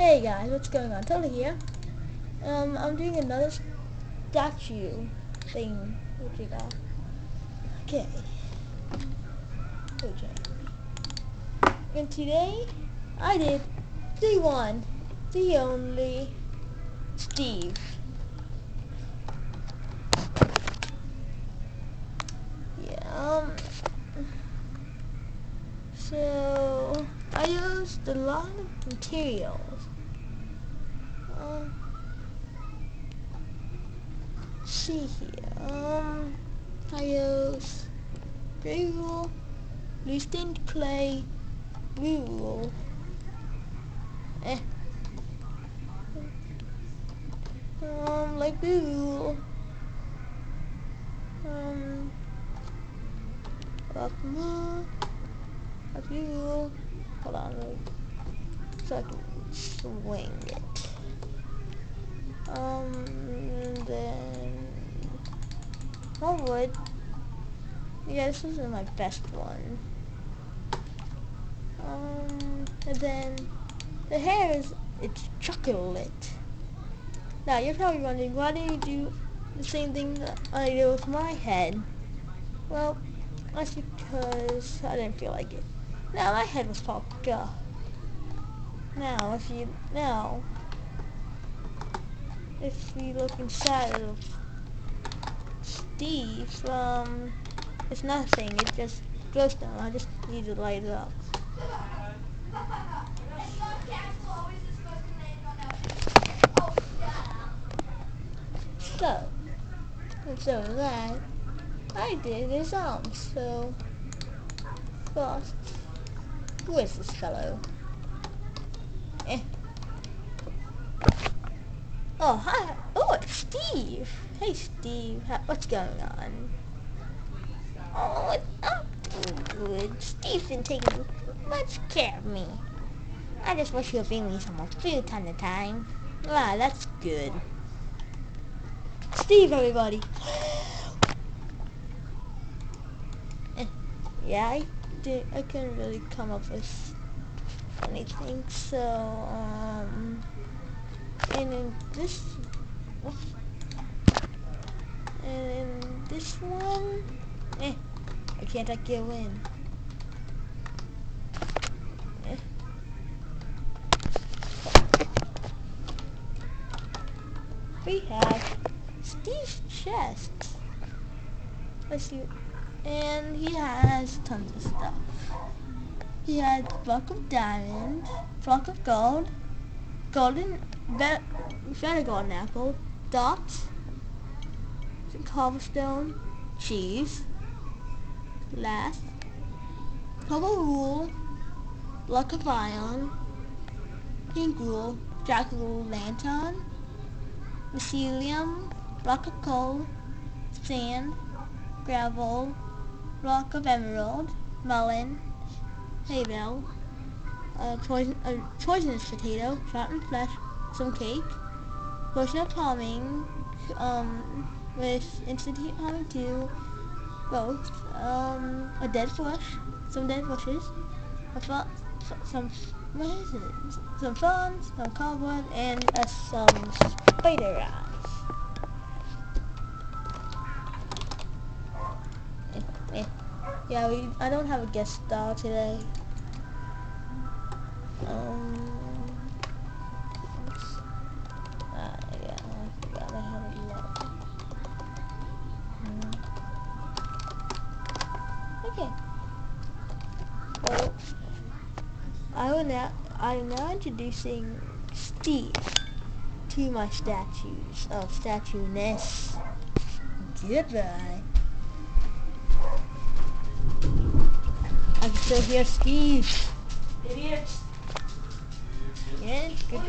Hey guys, what's going on? Totally here. Um, I'm doing another statue thing. What you got? Okay. Okay. And today, I did the one, the only Steve. Yeah, um, so used a lot of materials. Um, see here. Um, I use gray wool, blue clay, blue. Eh. Um, like blue. Um, more. Like blue wool. Hold on, so I can swing it. Um, then more wood. Yeah, this isn't my best one. Um, and then the hair is it's chocolate. Now you're probably wondering why do you do the same thing that I do with my head? Well, that's because I didn't feel like it. Now my head was popped up. Now if you now if you look inside of Steve, um it's nothing, it just glows down. I just need to light it up. So and so that I did his arms, so first who is this fellow? Eh. Oh, hi. Oh, it's Steve. Hey, Steve. What's going on? Oh, I'm good. Steve's been taking much care of me. I just wish would bring me some more food time to time. Ah, that's good. Steve, everybody. Eh, yeah, I couldn't really come up with anything. So, um, and in this, and in this one, eh, I can't like get in. Eh. We have Steve's chest. Let's see. And he has tons of stuff. He has block of diamond, block of gold, golden, better golden apple, dots, cobblestone, cheese, glass, purple wool, block of iron, pink wool, jack wool lantern, mycelium, block of coal, sand, gravel, block of emerald, melon, hay bale, a, poison, a poisonous potato, rotten flesh, some cake, potion of calming, um, with instant heat harming too, both, um, a dead flesh, some dead bushes, a fu some, what is it, some ferns, some cobweb, and uh, some spider eyes. Yeah, we, I don't have a guest star today. Um, uh, yeah, I forgot I had it low. Mm. Okay. Well, I will now, I'm now introducing Steve to my statues of statue-ness. Goodbye. Still hear Steve. Idiots. Yeah, good.